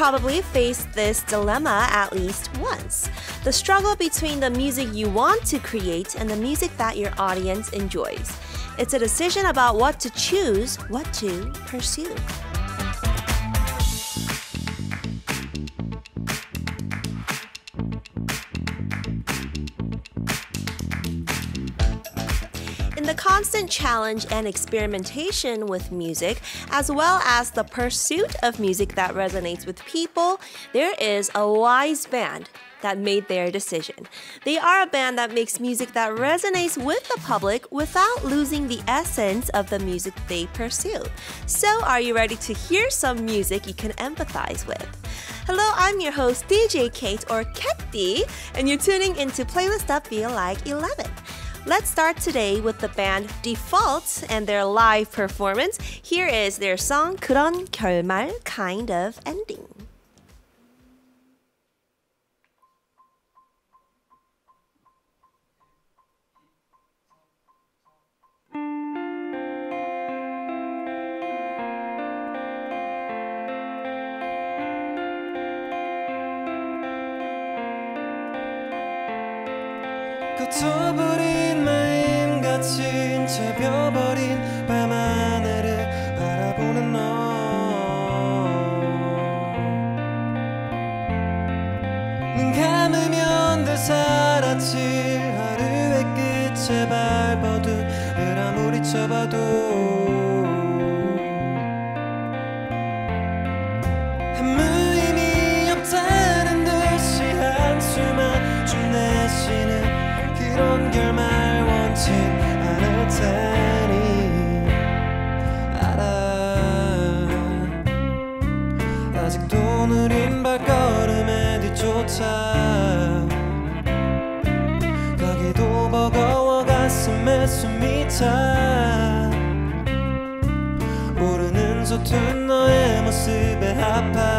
probably faced this dilemma at least once the struggle between the music you want to create and the music that your audience enjoys. It's a decision about what to choose, what to pursue. Constant challenge and experimentation with music, as well as the pursuit of music that resonates with people, there is a wise band that made their decision. They are a band that makes music that resonates with the public without losing the essence of the music they pursue. So, are you ready to hear some music you can empathize with? Hello, I'm your host DJ Kate or Ketty, and you're tuning into Playlist Up Feel Like 11. Let's start today with the band Default and their live performance. Here is their song 그런 결말 kind of ending. 걷어버린 마음 갇힌 채 벼버린 밤하늘을 바라보는 너. 눈 감으면 늘 살았지 하루의 끝에 발버둥을 아무리 쳐봐도 가기도 버거워 가슴에 숨이 차 오르는 서툰 너의 모습에 아파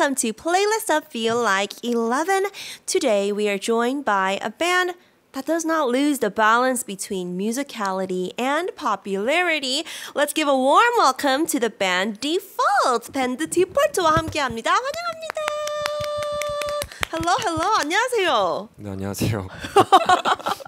Welcome to Playlist of Feel Like 11. Today we are joined by a band that does not lose the balance between musicality and popularity. Let's give a warm welcome to the band Default. 밴드 디폴트와 함께합니다. 환영합니다. Hello, hello. 안녕하세요. 네, 안녕하세요.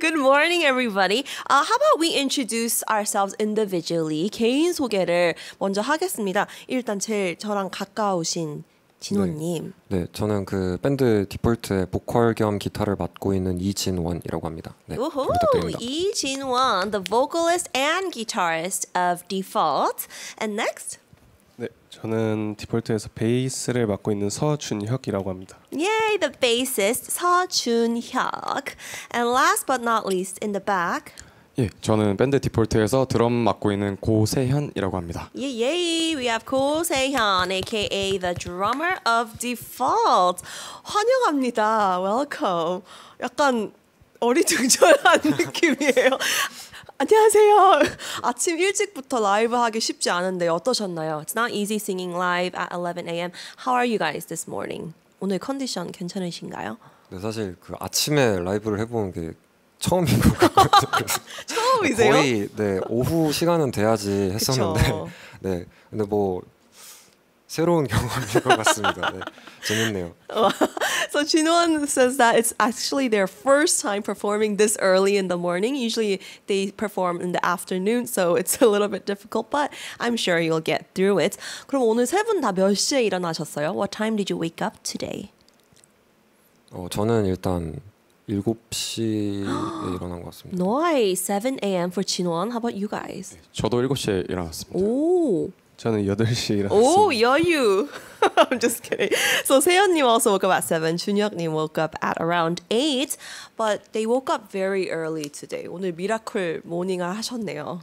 Good morning, everybody. Uh, how about we introduce ourselves individually? 개인 소개를 먼저 하겠습니다. 일단 제일 저랑 가까우신 진호님. 네, 저는 그 밴드 디폴트의 보컬 겸 기타를 맡고 있는 이진원이라고 합니다. 네, Woohoo! 부탁드립니다. Jin-won, the vocalist and guitarist of Default. And next, 네, 저는 디폴트에서 베이스를 맡고 있는 서준혁이라고 합니다. yay, the bassist 서준혁. And last but not least, in the back, 예, 저는 밴드 디폴트에서 드럼 맡고 있는 고세현이라고 합니다. Yay, yay! We have Se-hyun, aka the drummer of Default. 환영합니다. Welcome. 약간 어리둥절한 느낌이에요. 안녕하세요. 아침 일찍부터 라이브 하기 쉽지 않은데 어떠셨나요? It's not easy singing live at 11 a.m. How are you guys this morning? 오늘 컨디션 괜찮으신가요? 네, 사실 그 아침에 라이브를 해보는 게 처음인 것 같거든요. 처음이세요? 거의 네 오후 시간은 돼야지 했었는데. 네, 근데 뭐 새로운 경험인 것 같습니다. 네, 재밌네요. So Chinwon says that it's actually their first time performing this early in the morning. Usually they perform in the afternoon, so it's a little bit difficult, but I'm sure you'll get through it. 그럼 오늘 세 분 다 몇 시에 일어나셨어요? What time did you wake up today? 어, 저는 일단 7시에 일어난 것 같습니다. Nice, 7 a.m. for Chinwon. How about you guys? 저도 7시에 일어났습니다. 오, 저는 8시에 일어났습니다. 오, 여유. I'm just kidding. So 세연님 also woke up at 7. 준혁님 woke up at around 8. But they woke up very early today. 오늘 miracle morning을 하셨네요.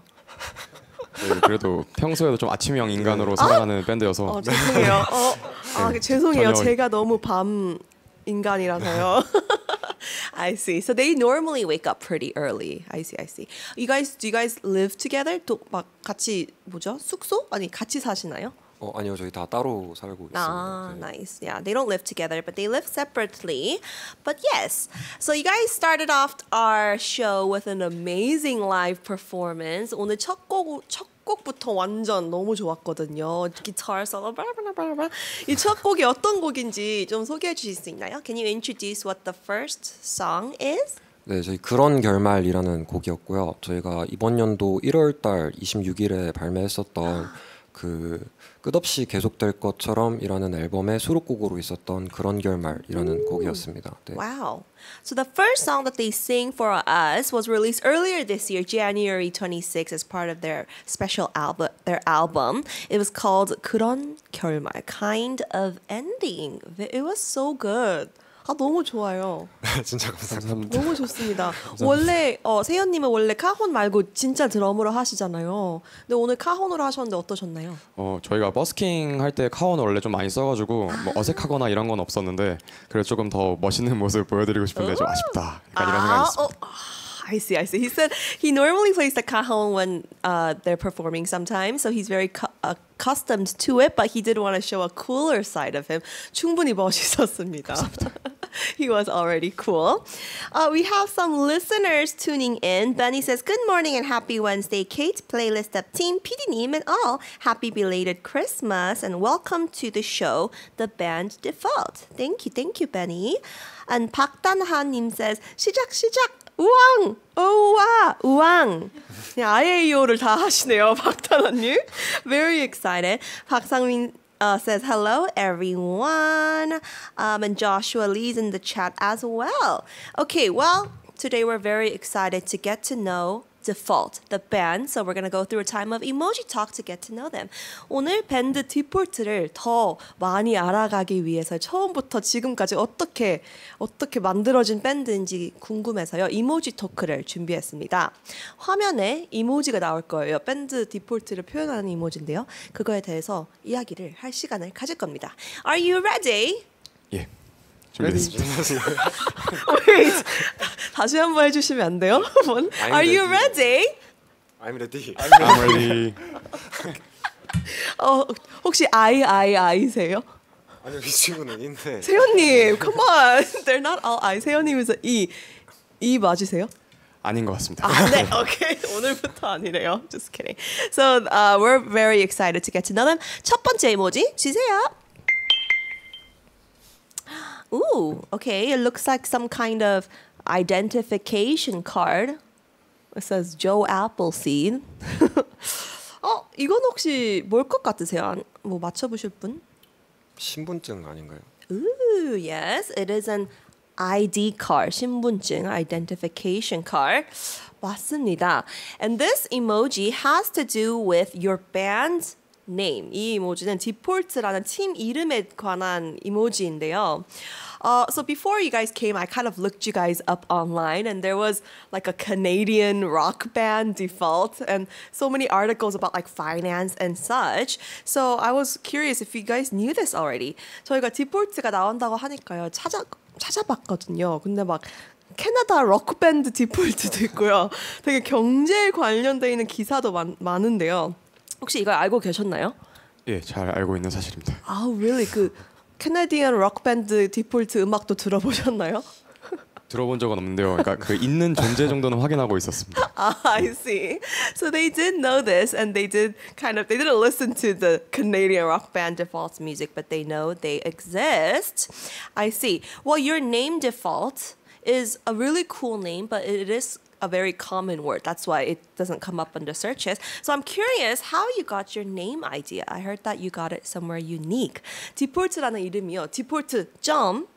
네, 그래도 평소에도 좀 아침형 인간으로 살아가는 밴드여서 어, 죄송해요. 어, 아, 죄송해요. 전혀- 제가 너무 밤 인간이라서요. I see. So they normally wake up pretty early. I see. I see. You guys, do you guys live together? 또 막 같이 뭐죠? 숙소? 아니 같이 사시나요? 어, 아니요, 저희 다 따로 살고 있습니다. Ah, 네. nice. Yeah, they don't live together, but they live separately. But yes, so you guys started off our show with an amazing live performance. 오늘 첫 곡, 첫 곡부터 완전 너무 좋았거든요. 기타 솔로, 바라바라바라. 이첫 곡이 어떤 곡인지 좀 소개해 주실 수 있나요? Can you introduce what the first song is? 네, 저희 그런 결말이라는 곡이었고요. 저희가 이번 연도 1월 달 26일에 발매했었던 그 끝없이 계속될 것처럼이라는 앨범의 수록곡으로 있었던 그런 결말이라는 곡이었습니다. 네. Wow. So the first song that they sing for us was released earlier this year, January 26, as part of their special album. Their album. It was called 그런 결말, kind of ending. It was so good. 아 너무 좋아요. 진짜 감사합니다. 너무 좋습니다. 원래 어, 세연님은 원래 카혼 말고 진짜 드럼으로 하시잖아요. 근데 오늘 카혼으로 하셨는데 어떠셨나요? 어, 저희가 버스킹 할 때 카원을 원래 좀 많이 써가지고 뭐 어색하거나 이런 건 없었는데 그래서 조금 더 멋있는 모습을 보여드리고 싶은데 좀 아쉽다. 약간 이런 생각이 있습니다. oh, ah, I see, I see. He said he normally plays the cajon when uh, they're performing sometimes, so he's very cu- accustomed to it, but he did want to show a cooler side of him. 충분히 멋있었습니다. he was already cool. Uh, we have some listeners tuning in. Benny says, Good morning and happy Wednesday, Kate, playlist of Team PD님 and all. Happy belated Christmas and welcome to the show, The Band Default. Thank you, thank you, Benny. And 박단하님 says, 시작, 시작! 우왕! 우와! 우왕! 그냥 아예이오를 다 하시네요, 박단하님. Very excited. 박상민 uh, says hello everyone. Um, and joshua lee's in the chat as well. Okay well today we're very excited to get to know default the band so we're going to go through a time of emoji talk to get to know them. 오늘 밴드 디폴트를 더 많이 알아가기 위해서 처음부터 지금까지 어떻게 어떻게 만들어진 밴드인지 궁금해서요 이모지 토크를 준비했습니다. 화면에 이모지가 나올 거예요. 밴드 디폴트를 표현하는 이모지인데요. 그거에 대해서 이야기를 할 시간을 가질 겁니다. Are you ready? 예. 준비됐습니다. Wait 다시 한번 해주시면 안 돼요? I'm Are you ready. ready? I'm ready. I'm ready. 어, 혹시 아이 아이 아이세요? 아니요 이 친구는 인데 세연님, come on. They're not all I. 세연님에서 이, 이 맞으세요? 아닌 것 같습니다. 아, 네, 오케이. 오늘부터 아니래요. Just kidding. So uh, we're very excited to get to know them. 첫 번째 이모지 주세요. Ooh, okay. It looks like some kind of identification card. It says Joe Appleseed. 어, 이건 혹시 뭘 것 같으세요? 안- 뭐 맞춰보실 분? 신분증 아닌가요? Ooh, yes, it is an ID card, 신분증 identification card. 맞습니다. And this emoji has to do with your band's name. 이 이모지는 디폴트라는 팀 이름에 관한 이모지인데요. Uh, so before you guys came, I kind of looked you guys up online, and there was like a Canadian rock band default, and so many articles about like finance and such. So I was curious if you guys knew this already. 저희가 디폴트가 나온다고 하니까요 찾아 찾아봤거든요. 근데 막 캐나다 록 밴드 디폴트도 있고요. 되게 경제에 관련돼 있는 기사도 많, 많은데요. 혹시 이걸 알고 계셨나요? 예, 잘 알고 있는 사실입니다. 아, really? 그 캐나디언 록 밴드 디폴트 음악도 들어보셨나요? 들어본 적은 없는데요. 그러니까 그 있는 존재 정도는 확인하고 있었습니다. Ah, I see. So they did know this, and they did kind of they didn't listen to the Canadian rock band default music, but they know they exist. I see. Well, your name default is a really cool name, but it is a very common word. That's why it doesn't come up under searches. So I'm curious how you got your name idea. I heard that you got it somewhere unique. 디폴트라는 이름이요. 디폴트 점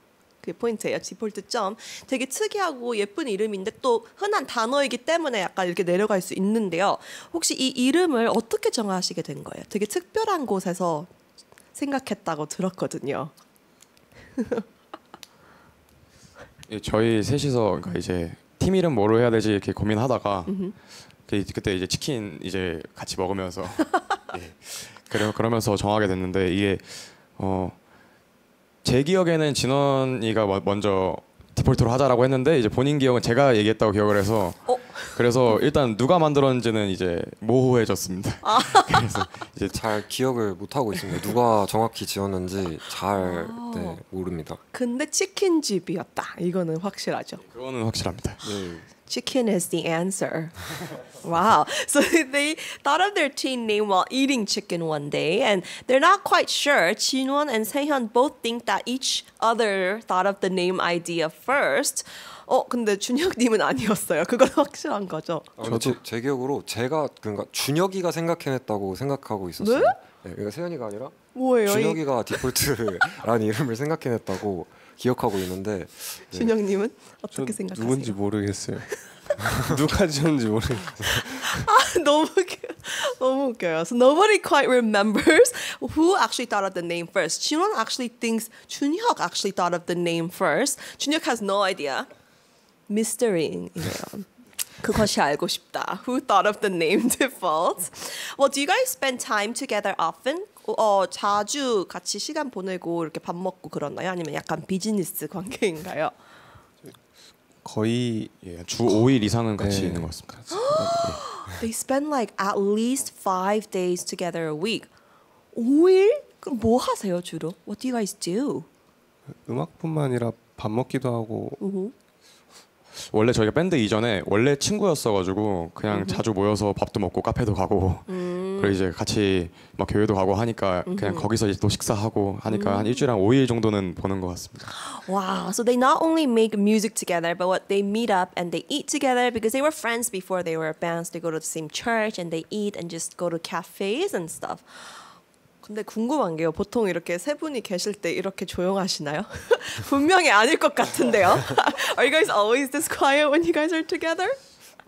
그게 포인트예요. 디폴트 점. 되게 특이하고 예쁜 이름인데 또 흔한 단어이기 때문에 약간 이렇게 내려갈 수 있는데요. 혹시 이 이름을 어떻게 정하시게 된 거예요? 되게 특별한 곳에서 생각했다고 들었거든요. 예, 저희 셋이서 그러니까 이제 팀 이름 뭐로 해야 되지 이렇게 고민하다가 그- 그때 이제 치킨 이제 같이 먹으면서 예, 그래 그러면서 정하게 됐는데 이게 어 제 기억에는 진원이가 뭐- 먼저 디폴트로 하자라고 했는데 이제 본인 기억은 제가 얘기했다고 기억을 해서 어? 그래서 일단 누가 만들었는지는 이제 모호해졌습니다. 그래서 이제 잘 기억을 못 하고 있습니다. 누가 정확히 지었는지 잘 네, 모릅니다. 근데 치킨집이었다. 이거는 확실하죠. 그거는 확실합니다. 네, Chicken is the answer. wow. So they thought of their teen name while eating chicken one day, and they're not quite sure. Jinwon and Sehyun both think that each other thought of the name idea first. 어, 근데 준혁님은 아니었어요. 그건 확실한 거죠. 아, 근데 제, 제 기억으로 제가 그러니까 준혁이가 생각해냈다고 생각하고 있었어요. 네? 네, 그러니까 세연이가 아니라 뭐예요? 이 준혁이가 디폴트라는 이름을 생각해냈다고 기억하고 있는데 네. 준혁님은 저 어떻게 생각하세요? 누군지 모르겠어요. 누가 지었는지 모르겠어요. 너무 웃겨. 너무 웃겨요. So nobody quite remembers who actually thought of the name first. Jinwon actually thinks 준혁 actually thought of the name first. 준혁 has no idea. Mystery이네요. 그것이 알고 싶다. Who thought of the name default? Well, do you guys spend time together often? 어, 자주 같이 시간 보내고 이렇게 밥 먹고 그러나요? 아니면 약간 비즈니스 관계인가요? 거의 예, 주 5일 이상은 같이 네. 있는 것 같습니다. They spend like at least five days together a week. 5일? 그럼 뭐 하세요 주로? What do you guys do? 음악뿐만 아니라 밥 먹기도 하고. 원래 저희가 밴드 이전에 원래 친구였어가지고 그냥 자주 모여서 밥도 먹고 카페도 가고 그리고 이제 같이 막 교회도 가고 하니까 그냥 거기서 이제 또 식사하고 하니까 한 일주일에 한 5일 정도는 보는 것 같습니다. Wow. So they not only make music together, but what they meet up and they eat together because they were friends before they were bands. They go to the same church and they eat and just go to cafes and stuff. 근데 궁금한 게요. 보통 이렇게 세 분이 계실 때 이렇게 조용하시나요? 분명히 아닐 것 같은데요. Are you guys always this quiet when you guys are together?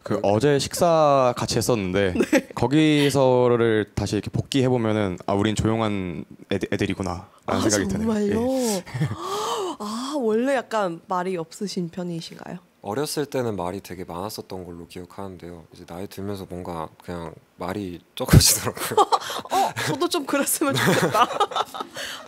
그 어제 식사 같이 했었는데 거기서를 다시 이렇게 복귀해 보면은 아 우린 조용한 애들, 애들이구나 라는 아 생각이 드네요. 정말요? 예. 아 원래 약간 말이 없으신 편이신가요? 어렸을 때는 말이 되게 많았었던 걸로 기억하는데요. 이제 나이 들면서 뭔가 그냥 말이 적어지더라고요. 어, 저도 좀 그랬으면 좋겠다.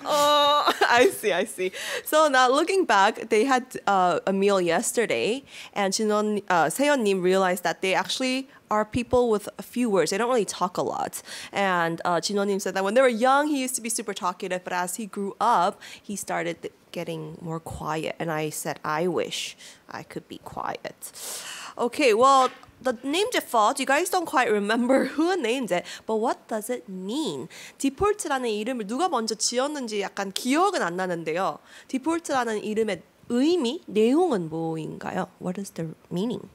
uh, I see, I see. So now looking back, they had uh, a meal yesterday, and Jinon, uh, Seonnim realized that they actually are people with a few words. They don't really talk a lot. And uh, Jinonim said that when they were young, he used to be super talkative, but as he grew up, he started getting more quiet. And I said, I wish I could be quiet. Okay, well, the name default, you guys don't quite remember who named it, but what does it mean? 디폴트라는 이름을 누가 먼저 지었는지 약간 기억은 안 나는데요. 디폴트라는 이름의 의미, 내용은 뭐인가요? What is the meaning?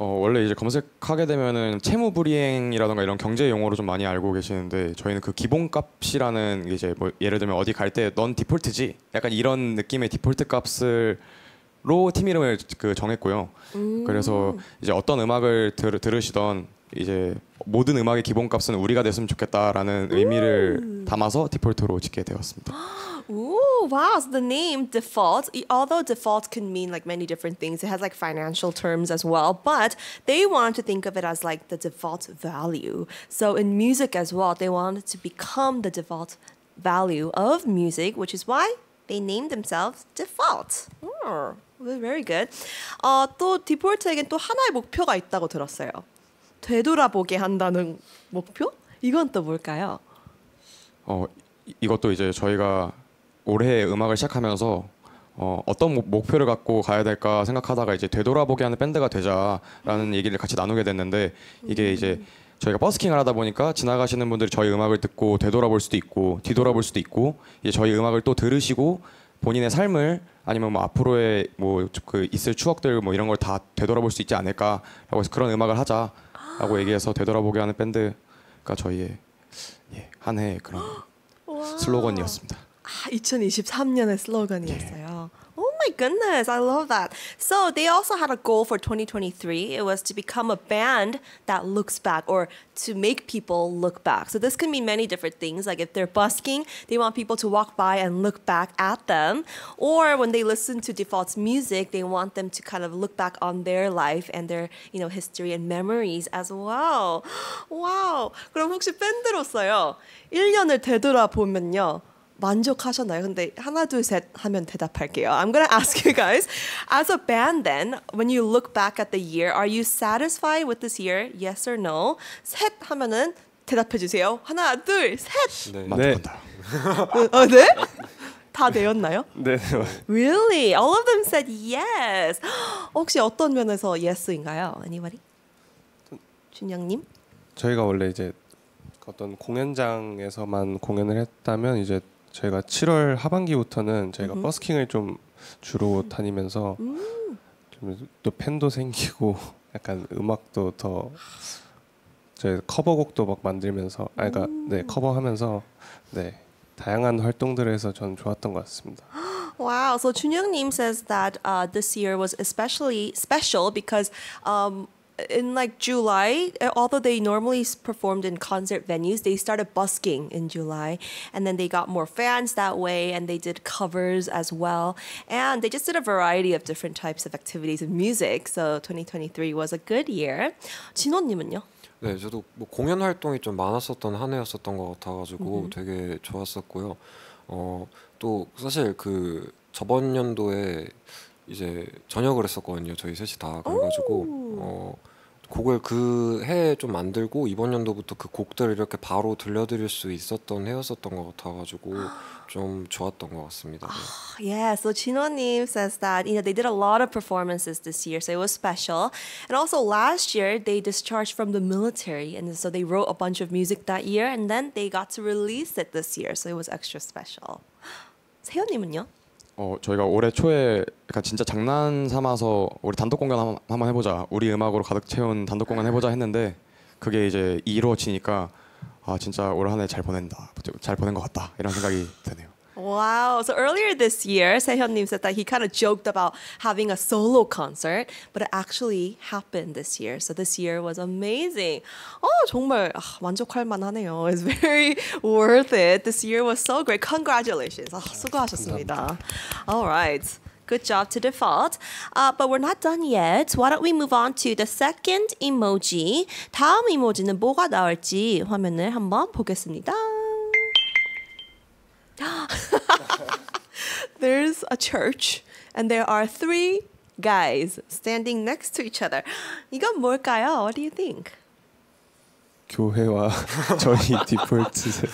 어, 원래 이제 검색하게 되면은 채무 불이행이라던가 이런 경제 용어로 좀 많이 알고 계시는데 저희는 그 기본값이라는 게 이제 뭐 예를 들면 어디 갈 때 넌 디폴트지 약간 이런 느낌의 디폴트 값을 로 팀 이름을 그 정했고요. 그래서 이제 어떤 음악을 들, 들으시던 이제 모든 음악의 기본값은 우리가 됐으면 좋겠다라는 의미를 담아서 디폴트로 짓게 되었습니다. Ooh, wow. So the name default, e- although default can mean like many different things, it has like financial terms as well, but they wanted to think of it as like the default value. So in music as well, they wanted to become the default value of music, which is why they named themselves default. Oh, well, very good. 어, 또 디폴트에겐 또 하나의 목표가 있다고 들었어요. 되돌아보게 한다는 목표? 이건 또 뭘까요? 어 이- 이것도 이제 저희가 올해 음악을 시작하면서 어, 어떤 목- 목표를 갖고 가야 될까 생각하다가 이제 되돌아보게 하는 밴드가 되자라는 얘기를 같이 나누게 됐는데 이게 이제 저희가 버스킹을 하다 보니까 지나가시는 분들이 저희 음악을 듣고 되돌아볼 수도 있고 뒤돌아볼 수도 있고 이제 저희 음악을 또 들으시고 본인의 삶을 아니면 뭐 앞으로의 뭐 그 있을 추억들 뭐 이런 걸 다 되돌아볼 수 있지 않을까라고 해서 그런 음악을 하자라고 얘기해서 되돌아보게 하는 밴드가 저희의 예, 한 해의 그런 슬로건이었습니다. 아, 2023년의 슬로건이었어요. Oh my goodness, I love that. So they also had a goal for 2023. It was to become a band that looks back or to make people look back. So this can mean many different things. Like if they're busking, they want people to walk by and look back at them. Or when they listen to Default's music, they want them to kind of look back on their life and their, you know, history and memories as well. wow. 그럼 혹시 밴드로서요. 1년을 되돌아보면요. 만족하셨나요? 근데 하나 둘셋 하면 대답할게요. I'm gonna ask you guys. As a band, then, when you look back at the year, are you satisfied with this year? Yes or no? 셋 하면은 대답해 주세요. 하나 둘 셋. 네. 만족한다. 어, 네? 다 되었나요? 네. Really? All of them said yes. 혹시 어떤 면에서 yes인가요? Anybody? 준영님? 저희가 원래 이제 어떤 공연장에서만 공연을 했다면 이제 저희가 7월 하반기부터는 저희가 버스킹을 좀 주로 다니면서 좀또 팬도 생기고 약간 음악도 더 저희 커버곡도 막 만들면서 아 그러니까 네 커버하면서 네 다양한 활동들을 해서 저는 좋았던 것 같습니다. Wow. So Chunyoung says that uh, this year was especially special because um, in like July, uh, although they normally s- performed in concert venues, they started busking in July, and then they got more fans that way, and they did covers as well, and they just did a variety of different types of activities in music. So 2023 was a good year. 진호님은요? 네, 저도 뭐 공연 활동이 좀 많았었던 한 해였었던 것 같아가지고 되게 좋았었고요. 어, 또 사실 그 저번 연도에 이제 전역을 했었거든요. 저희 셋이 다 그래가지고 어, 곡을 그 해에 좀 만들고 이번 연도부터 그 곡들을 이렇게 바로 들려드릴 수 있었던 해였었던 것 같아가지고 좀 좋았던 것 같습니다. 네. Yeah, so Chinonim says that you know they did a lot of performances this year, so it was special. And also last year they discharged from the military, and so they wrote a bunch of music that year, and then they got to release it this year, so it was extra special. 세연님은요? 어 저희가 올해 초에 약간 진짜 장난 삼아서 우리 단독 공연 한- 한번 해보자. 우리 음악으로 가득 채운 단독 공연 해보자 했는데 그게 이제 이루어지니까 아 진짜 올 한해 잘 보낸다. 잘 보낸 것 같다. 이런 생각이 드네요. Wow. So earlier this year, Sehyun-nim said that he kind of joked about having a solo concert, but it actually happened this year. So this year was amazing. Oh, 정말 아, 만족할 만하네요. It's very worth it. This year was so great. Congratulations. 아, 수고하셨습니다. All right. Good job to default. Uh, but we're not done yet. Why don't we move on to the second emoji? 다음 이모지는 뭐가 나올지 화면을 한번 보겠습니다. There's a church and there are three guys standing next to each other. 이건 뭘까요? What do you think? 교회와 저희 디폴트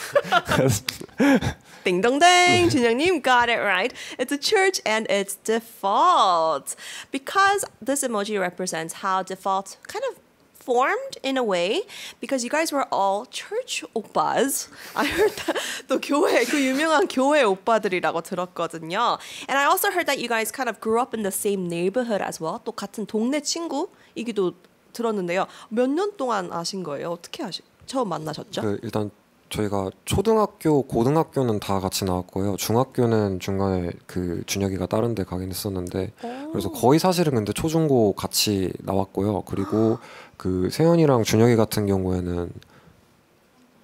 Ding dong dang, 준영님 got it right. It's a church and it's default. Because this emoji represents how default kind of formed in a way because you guys were all church oppas. I heard that 또 교회 그 유명한 교회 오빠들이라고 들었거든요. And I also heard that you guys kind of grew up in the same neighborhood as well. 또 같은 동네 친구이기도 들었는데요. 몇 년 동안 아신 거예요? 어떻게 아시? 처음 만나셨죠? 그 일단 저희가 초등학교, 고등학교는 다 같이 나왔고요. 중학교는 중간에 그 준혁이가 다른 데 가긴 했었는데 그래서 거의 사실은 근데 초중고 같이 나왔고요. 그리고 그 세연이랑 준혁이 같은 경우에는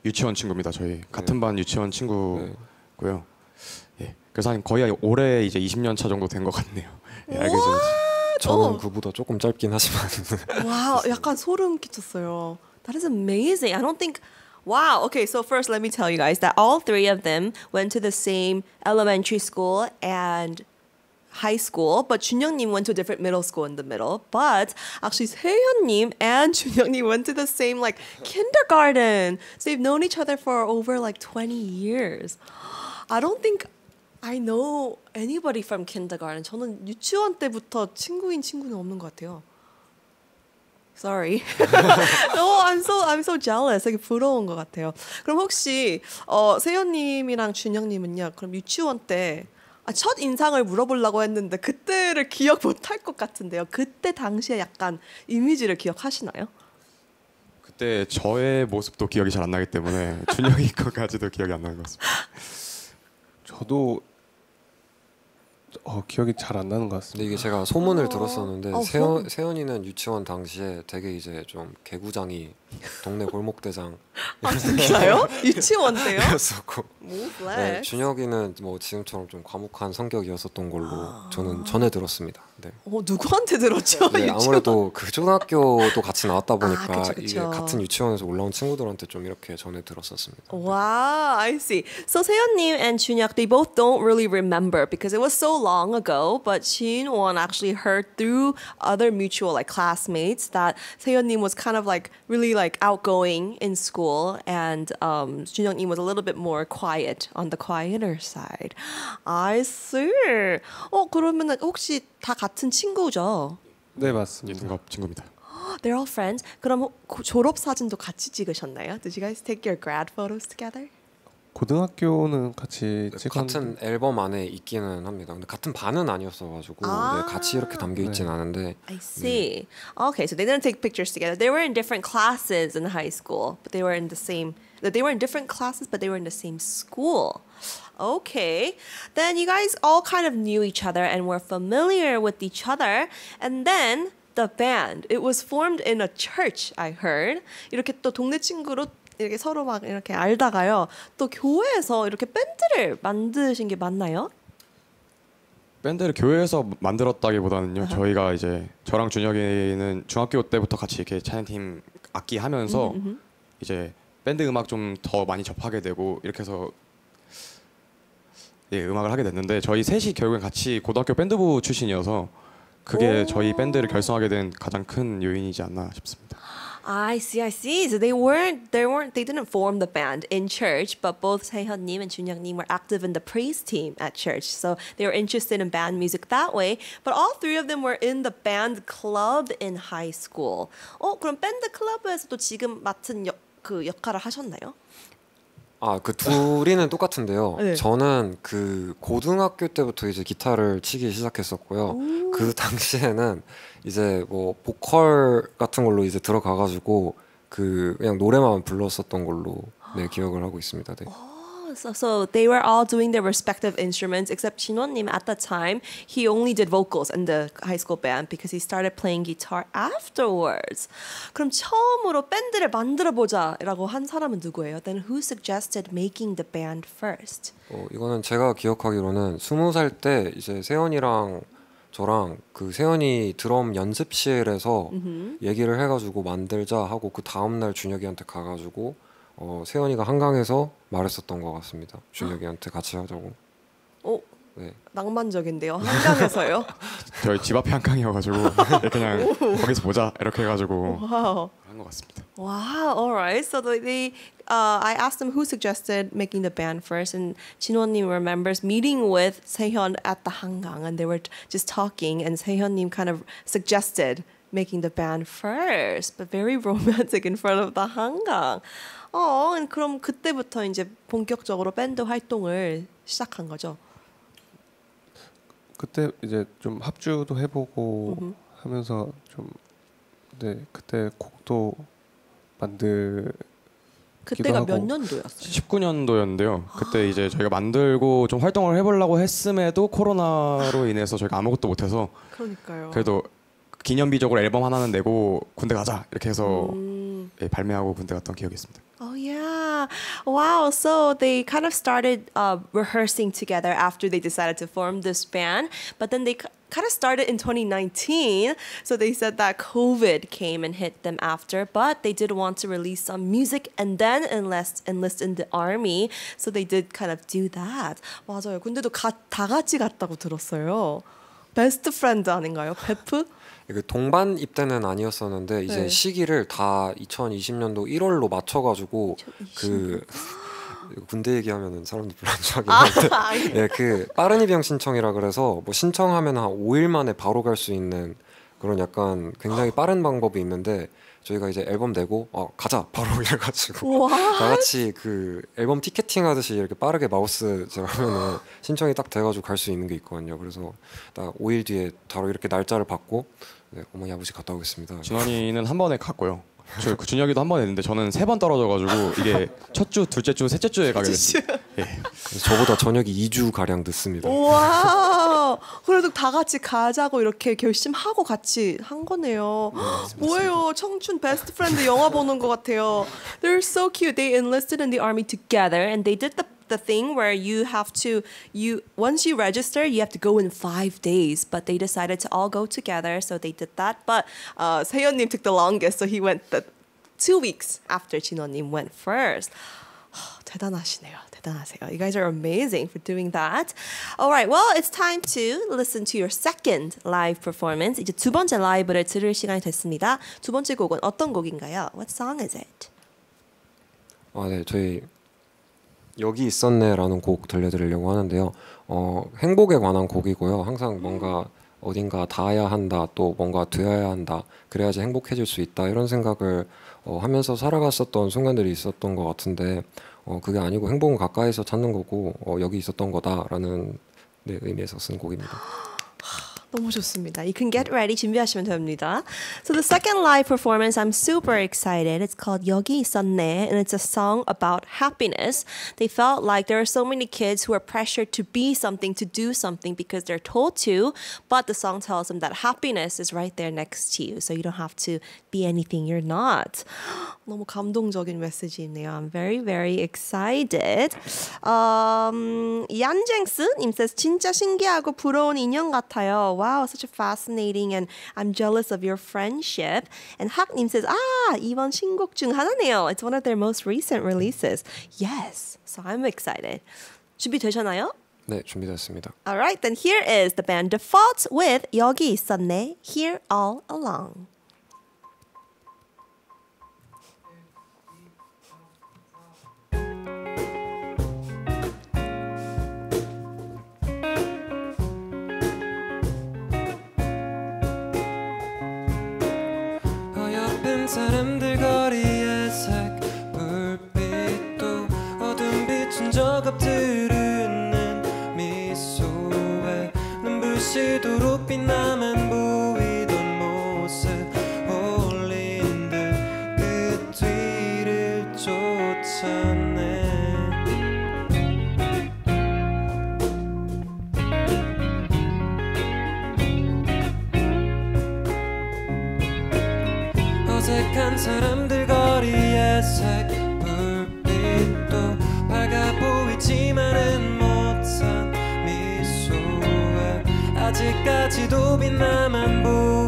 유치원 친구입니다. 저희 같은 반 유치원 친구고요. 네. 예. 그래서 한 거의 올해 이제 20년 차 정도 된 것 같네요. 예, 알게 지은 지. 저는 어. 그보다 조금 짧긴 하지만 Wow, 약간 소름 끼쳤어요. That is amazing. I don't think. Wow. Okay, so first, let me tell you guys that all three of them went to the same elementary school and high school, but 준영님 went to a different middle school in the middle. But actually, 세현님 and 준영님 went to the same like kindergarten. So they've known each other for over like 20 years. I don't think I know anybody from kindergarten. 저는 유치원 때부터 친구인 친구는 없는 것 같아요. Sorry. no, I'm so I'm so jealous. 되게 부러운 것 같아요. 그럼 혹시 어, 세연님이랑 준영님은요? 그럼 유치원 때 아, 첫 인상을 물어보려고 했는데 그때를 기억 못할 것 같은데요. 그때 당시에 약간 이미지를 기억하시나요? 그때 저의 모습도 기억이 잘 안 나기 때문에 준혁이 거까지도 기억이 안 나는 것 같습니다. 저도 어, 기억이 잘 안 나는 것 같습니다. 이게 제가 소문을 어. 들었었는데 어, 세연, 소문. 세연이는 유치원 당시에 되게 이제 좀 개구장이 동네 골목 대장 아 진짜요? 유치원 때요? 뭐 네. 준혁이는 뭐 지금처럼 좀 과묵한 성격이었었던 걸로 아. 저는 전해 들었습니다. 네. 어 누구한테 들었죠? 네? 아무래도 그 초등학교도 같이 나왔다 보니까 아, 그쵸, 그쵸. 같은 유치원에서 올라온 친구들한테 좀 이렇게 전해 들었었습니다. Wow, I see. So Seonnim and Chunyak, they both don't really remember because it was so long ago. But Shin-won actually heard through other mutual like classmates that Seonnim was kind of like really like outgoing in school, and um, Junyoung-nim was a little bit more quiet on the quieter side. I see. 어 그러면은 혹시 다 같은 친구죠? 네 예, 맞습니다. 동갑 친구입니다. They're all friends. 그럼 고- 졸업 사진도 같이 찍으셨나요? Did you guys take your grad photos together? 고등학교는 같이 찍었는데 같은 앨범 안에 있기는 합니다. 근데 같은 반은 아니었어가지고 아. 네, 같이 이렇게 담겨 있진 않은데 I see. Okay, so they didn't take pictures together. They were in different classes in high school, but they were in the same. They were in different classes, but they were in the same school. Okay, then you guys all kind of knew each other and were familiar with each other, and then the band. It was formed in a church. I heard. 이렇게 또 동네 친구로 이렇게 서로 막 이렇게 알다가요. 또 교회에서 이렇게 밴드를 만드신 게 맞나요? 밴드를 교회에서 만들었다기보다는요. 저희가 이제 저랑 준혁이는 중학교 때부터 같이 이렇게 찬양팀 악기 하면서 이제 밴드 음악 좀 더 많이 접하게 되고 이렇게 해서 예 음악을 하게 됐는데 저희 셋이 결국엔 같이 고등학교 밴드부 출신이어서 그게 오. 저희 밴드를 결성하게 된 가장 큰 요인이지 않나 싶습니다. I see, I see. So they weren't, they weren't, they didn't form the band in church, but both Taehyun-님 and Junyoung-님 were active in the praise team at church. So they were interested in band music that way. But all three of them were in the band club in high school. 어, 그럼 밴드 클럽에서도 지금 맡은 역, 그 역할을 하셨나요? 아그 둘이는 똑같은데요. 네. 저는 그 고등학교 때부터 이제 기타를 치기 시작했었고요. 그 당시에는 이제 뭐 보컬 같은 걸로 이제 들어가가지고 그 그냥 노래만 불렀었던 걸로 네 기억을 하고 있습니다. 네. Oh, so, so they were all doing their respective instruments, except Shinwon-님 at the time, he only did vocals in the high school band because he started playing guitar afterwards. 그럼 처음으로 밴드를 만들어 보자라고 한 사람은 누구예요? Then who suggested making the band first? 어, 이거는 제가 기억하기로는 스무 살 때 이제 세연이랑 저랑 그 세연이 드럼 연습실에서 음. 얘기를 해가지고 만들자 하고 그 다음 날 준혁이한테 가가지고 어, 세연이가 한강에서 말했었던 것 같습니다. 준혁이한테 같이 하자고. 오, 네. 낭만적인데요. 한강에서요. 저희 집 앞에 한강이어가지고 그냥 거기서 보자 이렇게 해가지고 와우. 한것 같습니다. Wow. All right. So they, uh, I asked them who suggested making the band first, and Chinwonim remembers meeting with Sehyun at the Hangang, and they were just talking, and Sehyun님 kind of suggested making the band first, but very romantic in front of the Hangang. 어, 그럼 그때부터 이제 본격적으로 밴드 활동을 시작한 거죠. 그때 이제 좀 합주도 해보고 하면서 좀 네 그때 곡도 만들 그때가 몇 하고. 년도였어요? 19년도였는데요. 그때 이제 저희가 만들고 좀 활동을 해보려고 했음에도 코로나로 인해서 저희가 아무것도 못해서 그러니까요. 그래도 기념비적으로 앨범 하나는 내고 군대 가자 이렇게 해서 음. 예, 발매하고 군대 갔던 기억이 있습니다. Oh yeah! Wow. So they kind of started uh, rehearsing together after they decided to form this band, but then they kind of started in 2019. So they said that COVID came and hit them after, but they did want to release some music and then enlist enlist in the army. So they did kind of do that. 맞아요. 근데도 가, 다 같이 갔다고 들었어요. 베스트 프렌드 아닌가요? 베프? 그 동반 입대는 아니었었는데 이제 네. 시기를 다 2020년도 1월로 맞춰가지고 그 군대 얘기하면은 사람들 별로 안 좋아하긴 한데 예, 그 빠른 입영 신청이라 그래서 뭐 신청하면 한 5일 만에 바로 갈 수 있는 그런 약간 굉장히 빠른 방법이 있는데 저희가 이제 앨범 내고 어 가자 바로 이래가지고 다 같이 그 앨범 티켓팅 하듯이 이렇게 빠르게 마우스 제가 하면은 신청이 딱 돼가지고 갈 수 있는 게 있거든요. 그래서 딱 5일 뒤에 바로 이렇게 날짜를 받고 네, 어머니 아버지 갔다 오겠습니다. 진원이는 한 번에 갔고요. 저그 준혁이도 한 번 했는데 저는 세 번 떨어져가지고 이게 첫 주, 둘째 주, 셋째 주에 가게 됐습니 다. 예. 그래서 저보다 전역이 2주 가량 늦습니다. 와, 그래도 다 같이 가자고 이렇게 결심하고 같이 한 거네요. 뭐예요, 청춘 best friend 영화 보는 것 같아요. They're so cute. They enlisted in the army together, and they did the the thing where you have to you once you register you have to go in five days but they decided to all go together so they did that but uh 세연님 took the longest so he went the two weeks after 진원님 went first 대단하시네요. 대단하세요. You guys are amazing for doing that. All right. Well, it's time to listen to your second live performance. 이제 두 번째 라이브를 들을 시간이 됐습니다. 두 번째 곡은 어떤 곡인가요? What song is it? 아, 네, 저희 여기 있었네라는 곡 들려드리려고 하는데요. 어, 행복에 관한 곡이고요. 항상 뭔가 어딘가 닿아야 한다, 또 뭔가 되어야 한다, 그래야지 행복해질 수 있다 이런 생각을 어, 하면서 살아갔었던 순간들이 있었던 것 같은데 어, 그게 아니고 행복은 가까이서 찾는 거고 어, 여기 있었던 거다라는 네, 의미에서 쓴 곡입니다. 너무 좋습니다. You can get ready. 준비하시면 됩니다. So the second live performance, I'm super excited. It's called 여기 있었네, and it's a song about happiness. They felt like there are so many kids who are pressured to be something, to do something because they're told to, but the song tells them that happiness is right there next to you, so you don't have to be anything you're not. 너무 감동적인 메시지네요. I'm very, very excited. Um, 얀쟁스님 says 진짜 신기하고 부러운 인연 같아요. Wow, such a fascinating and I'm jealous of your friendship. And 학님 says 아 이번 신곡 중 하나네요. It's one of their most recent releases. Yes, so I'm excited. 준비되셨나요? 네, 준비됐습니다. Alright, then here is the band Default with 여기 있었네, Here All Along. 사람들 거리의 색 불빛도 빛은 적 엎드르는 미소에 눈부시도록 빛나만 사람들 거리의 색 불빛도 밝아 보이지만은 못한 미소에 아직까지 눈부시도 빛나만 보이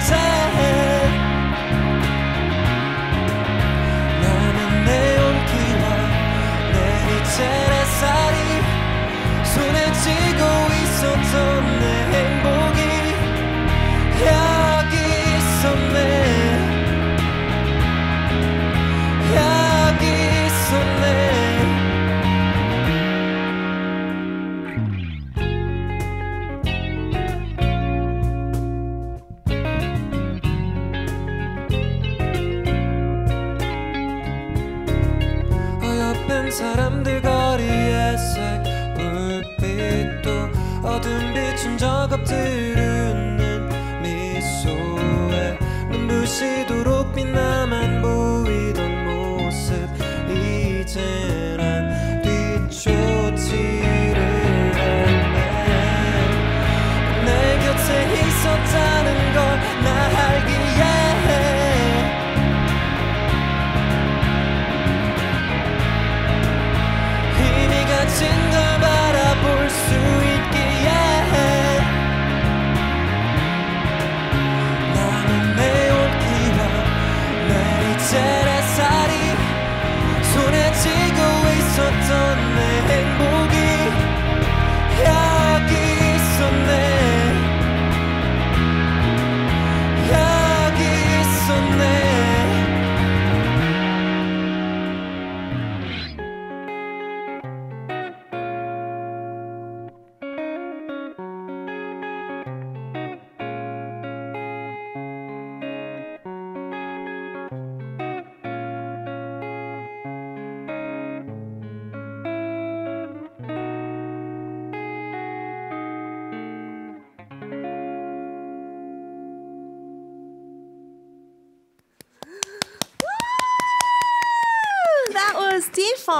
못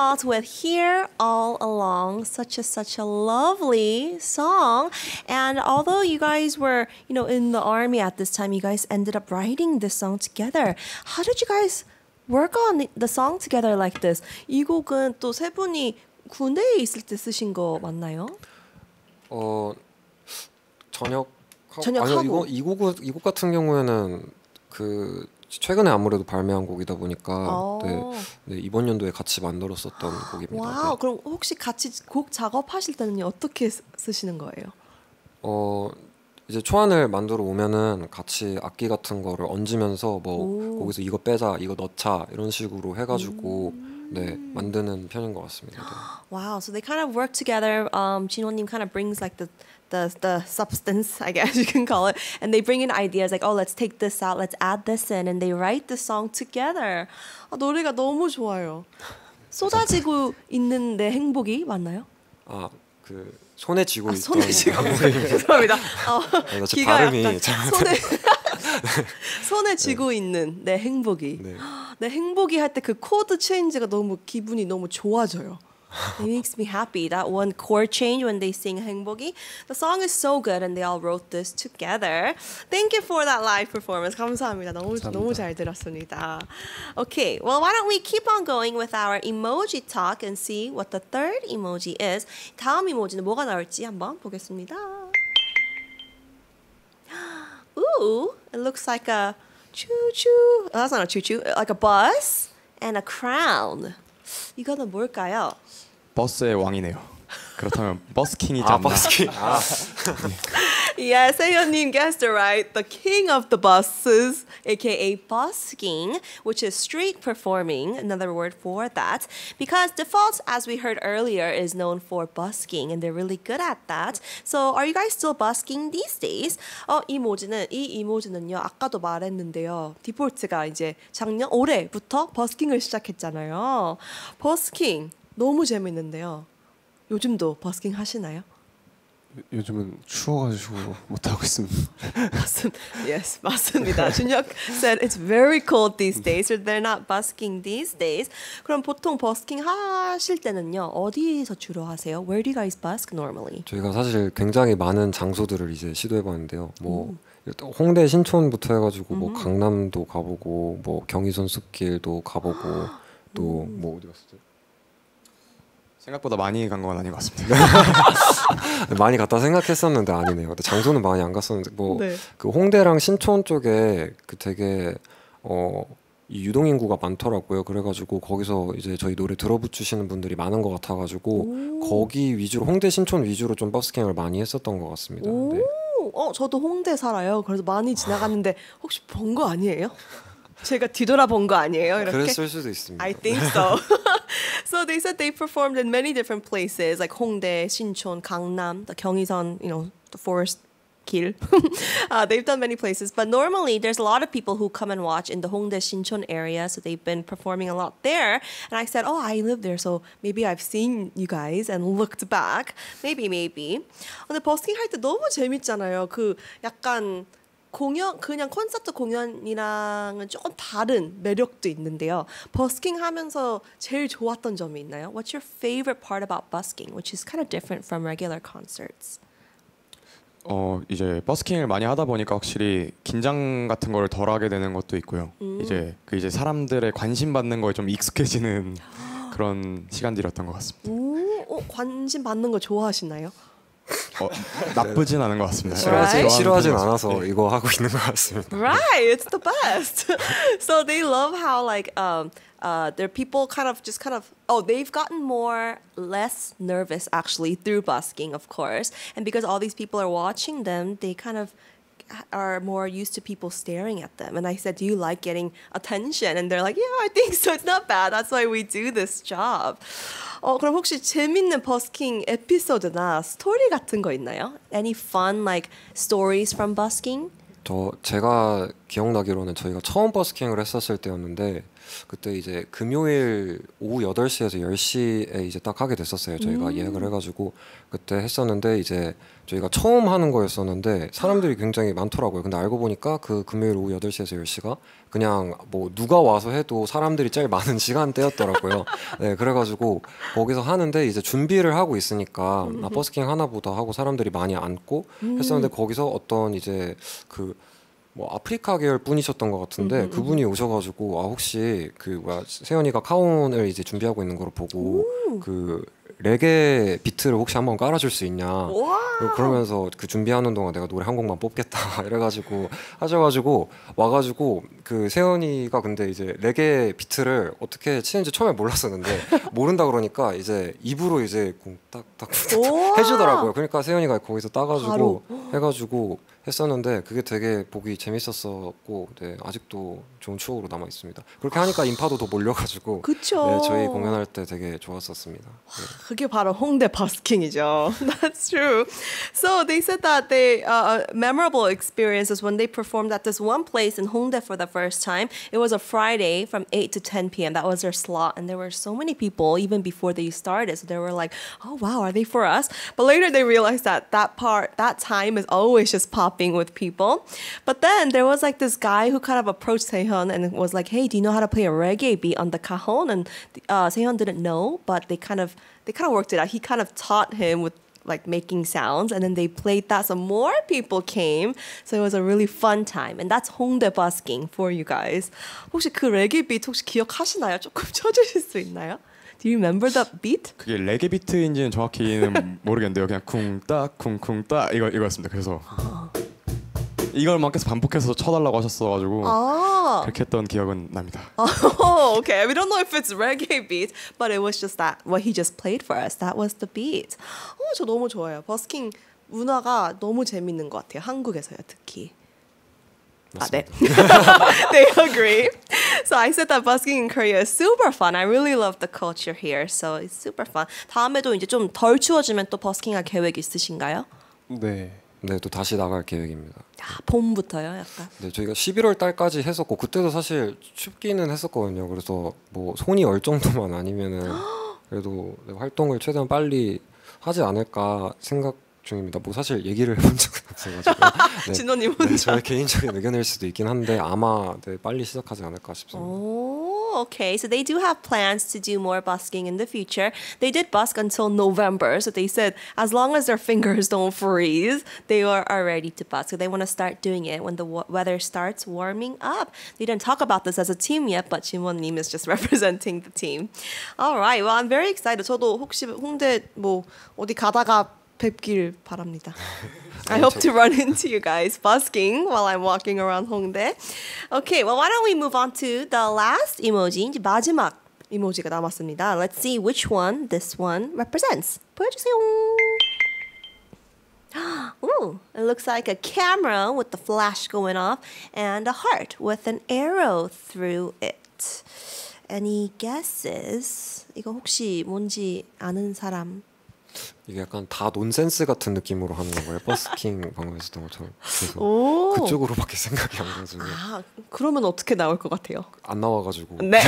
Default with Here All Along. Such a such a lovely song. And although you guys were, you know, in the army at this time, you guys ended up writing this song together. How did you guys work on the song together like this? 이 곡은 또 세 분이 군대에 있을 때 쓰신 거 맞나요? 어 저녁 전역하고. 아니요 이거 이 곡은 이곡 같은 경우에는 그 최근에 아무래도 발매한 곡이다 보니까 어. 네, 네, 이번 연도에 같이 만들었었던 곡입니다. Wow. 네. 그럼 혹시 같이 곡 작업하실 때는 어떻게 쓰- 쓰시는 거예요? 어 이제 초안을 만들어 오면은 같이 악기 같은 거를 얹으면서 뭐 오. 거기서 이거 빼자 이거 넣자 이런 식으로 해가지고 음. 네 만드는 편인 것 같습니다. 네. Wow, so they kind of work together. Um, 진원님 kind of brings like the, the the substance, I guess you can call it, and they bring in ideas like, oh, let's take this out, let's add this in, and they write the song together. 아, 노래가 너무 좋아요. 쏟아지고 있는 내 행복이 맞나요? 아그 손에 쥐고 아, 있던 손에 쥐고 죄송합니다. 어, 네, 제 귀가 발음이 손에 손에 쥐고 있는 내 행복이. 네. 내 행복이 할 때 그 코드 체인지가 너무 기분이 너무 좋아져요. It makes me happy. That one chord change when they sing 행복이. The song is so good and they all wrote this together. Thank you for that live performance. 감사합니다. 너무 너무 잘 들었습니다. Okay, well why don't we keep on going with our emoji talk and see what the third emoji is. 다음 이모지는 뭐가 나올지 한번 보겠습니다. Ooh, it looks like a choo choo. Oh, that's not a choo choo. Like a bus and a crown. 이거는 뭘까요? 버스의 왕이네요. 그렇다면 버스킹이지 아 않나? 버스킹 아 Yes, 세연님 guessed it right. The king of the buses, aka busking, which is street performing, another word for that. Because Default, as we heard earlier, is known for busking, and they're really good at that. So, are you guys still busking these days? 어, 이 모지는 이 이모지는요. 아까도 말했는데요. 디폴트가 이제 작년 올해부터 버스킹을 요 즘은 추워가지고 못 하고 있습니다. 맞습, yes, 맞습니다. 준혁 said it's very cold these days, so they're not busking these days. 그럼 보통 버스킹 하실 때는요 어디서 주로 하세요? Where do you guys busk normally? 저희가 사실 굉장히 많은 장소들을 이제 시도해봤는데요. 뭐 일단 홍대 신촌부터 해가지고 뭐 강남도 가보고 뭐 경의선 숲길도 가보고 또 뭐 어디 갔었죠? 생각보다 많이 간 건 아닌 것 같습니다. 많이 갔다 생각했었는데 아니네요. 근데 장소는 많이 안 갔었는데 뭐 네. 그 홍대랑 신촌 쪽에 그 되게 어. 이 유동 인구가 많더라고요. 그래가지고 거기서 이제 저희 노래 들어붙이시는 분들이 많은 것 같아가지고 거기 위주로 홍대 신촌 위주로 좀 버스킹을 많이 했었던 것 같습니다. 오, 네. 어 저도 홍대 살아요. 그래서 많이 지나갔는데 혹시 본 거 아니에요? 제가 뒤돌아본 거 아니에요? 이렇게. 그랬을 수도 있습니다. I think so. so they said they performed in many different places like Hongdae, Sinchon, Gangnam, the Gyeonggi-sun, you know, the forest 길. uh, they've done many places, but normally there's a lot of people who come and watch in the Hongdae, Sinchon area, so they've been performing a lot there. And I said, "Oh, I live there, so maybe I've seen you guys and looked back. Maybe, maybe." 근데 버스킹 할 때 너무 재밌잖아요. 그 약간 공연 그냥 콘서트 공연이랑은 조금 다른 매력도 있는데요. 버스킹 하면서 제일 좋았던 점이 있나요? What's your favorite part about busking, which is kind of different from regular concerts? 어 이제 버스킹을 많이 하다 보니까 확실히 긴장 같은 걸 덜하게 되는 것도 있고요. 이제 그 이제 사람들의 관심 받는 거에 좀 익숙해지는 그런 시간들이었던 것 같습니다. 오, 어, 관심 받는 거 좋아하시나요? 어, 나쁘진 않은 것 같습니다. 싫어하지, Right? 싫어하진 좋아하는 않아서 편이었어요. 이거 하고 있는 것 같습니다. Right, it's the best. so they love how like um uh their people kind of just kind of oh they've gotten more less nervous actually through busking of course and because all these people are watching them they kind of are more used to people staring at them and I said do you like getting attention and they're like yeah I think so it's not bad that's why we do this job 어 그럼 혹시 재밌는 버스킹 에피소드나 스토리 같은 거 있나요? Any fun like stories from busking? 저 제가 기억나기로는 저희가 처음 버스킹을 했었을 때였는데 그때 이제 금요일 오후 8시에서 10시에 이제 딱 하게 됐었어요. 저희가 예약을 해가지고 그때 했었는데 이제 저희가 처음 하는 거였었는데 사람들이 굉장히 많더라고요. 근데 알고 보니까 그 금요일 오후 8시에서 10시가 그냥 뭐 누가 와서 해도 사람들이 제일 많은 시간대였더라고요. 네, 그래가지고 거기서 하는데 이제 준비를 하고 있으니까 아, 버스킹 하나 보다 하고 사람들이 많이 앉고 했었는데 거기서 어떤 이제 그 뭐 아프리카 계열 분이셨던 것 같은데 그분이 오셔가지고 아 혹시 그 뭐야 세연이가 카운을 이제 준비하고 있는 걸 보고 그 레게 비트를 혹시 한번 깔아줄 수 있냐 그러면서 그 준비하는 동안 내가 노래 한 곡만 뽑겠다 이래가지고 하셔가지고 와가지고 그 세연이가 근데 이제 레게 비트를 어떻게 치는지 처음에 몰랐었는데 모른다 그러니까 이제 입으로 이제 딱딱 우와. 해주더라고요. 그러니까 세연이가 거기서 따가지고 바로. 해가지고 했었는데 그게 되게 보기 재밌었었고 네, 아직도 좋은 추억으로 남아 있습니다. 그렇게 하니까 인파도 더 몰려가지고 그쵸. 네, 저희 공연할 때 되게 좋았었습니다. 네. 그게 바로 홍대 버스킹이죠. That's true. So they said that they uh, memorable experiences when they performed at this one place in Hongdae for the first time. It was a Friday from 8 to 10 p.m. That was their slot, and there were so many people even before they started. So they were like, "Oh wow, are they for us?" But later they realized that that part, that time is always just popping with people. But then there was like this guy who kind of approached Taehyun and was like, "Hey, do you know how to play a reggae beat on the cajon?" And uh, Taehyun didn't know, but they kind of they kind of worked it out. He kind of taught him with like making sounds, and then they played that. So more people came, so it was a really fun time, and that's Hongdae busking for you guys. 혹시 그 레게 비트 혹시 기억하시나요? 조금 쳐주실 수 있나요? Do you remember that beat? 그게 레게 비트인지는 정확히는 모르겠는데요. 그냥 쿵딱 쿵쿵딱 이거 이거였습니다. 그래서 이걸만 계속 반복해서 쳐달라고 하셨어가지고 아, 그렇게 했던 기억은 납니다. oh, okay. We don't know if it's reggae beat, but it was just that what he just played for us. That was the beat. 어, 저 너무 좋아요. 버스킹 문화가 너무 재밌는 것 같아요. 한국에서요, 특히. 아, 네. they agree. So I said that busking in Korea is super fun. I really love the culture here. So it's super fun. 다음에도 이제 좀 덜 추워지면 또 버스킹 할 계획 있으신가요? 네. 네, 또 다시 나갈 계획입니다. 아, 봄부터요, 약간. 네, 저희가 11월 달까지 했었고 그때도 사실 춥기는 했었거든요. 그래서 뭐 손이 얼 정도만 아니면은 그래도 네, 활동을 최대한 빨리 하지 않을까 생각 중입니다. 뭐 사실 얘기를 해본 적은 없어가지고 네. 진호님 네. 저의 개인적인 의견일 수도 있긴 한데 아마 네, 빨리 시작하지 않을까 싶습니다. Oh, okay. So they do have plans to do more busking in the future. They did busk until November, so they said as long as their fingers don't freeze, they are, are ready to busk. So they want to start doing it when the wa- weather starts warming up. They didn't talk about this as a team yet, but Jimwon-님 is just representing the team. All right. Well, I'm very excited. 저도 혹시 홍대 뭐 어디 가다가 뵙길 바랍니다. I hope to run into you guys busking while I'm walking around Hongdae. Okay, well, why don't we move on to the last emoji, 이제 마지막 이모지가 남았습니다. Let's see which one this one represents. 보여주세요. Ooh, it looks like a camera with the flash going off and a heart with an arrow through it. Any guesses? 이거 혹시 뭔지 아는 사람? 이게 약간 다 논센스 같은 느낌으로 하는 거예요. 버스킹 방송에서도 저는 그래서 오. 그쪽으로밖에 생각이 안 가지고 아, 그러면 어떻게 나올 것 같아요? 안 나와가지고 네.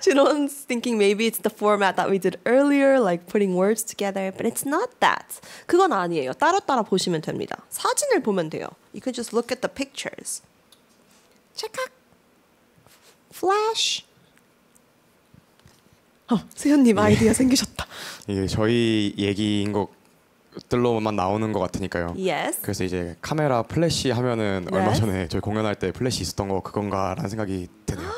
Jinwon's thinking maybe it's the format that we did earlier, like putting words together, but it's not that. 그건 아니에요. 따로따로 보시면 됩니다. 사진을 보면 돼요. You can just look at the pictures. 찰칵. Flash. 어, 세현님 아이디어 생기셨다. 이게 저희 얘기인 것들로만 나오는 것 같으니까요. Yes. 그래서 이제 카메라 플래시 하면은 얼마 네. 전에 저희 공연할 때 플래시 있었던 거 그건가라는 생각이 드네요.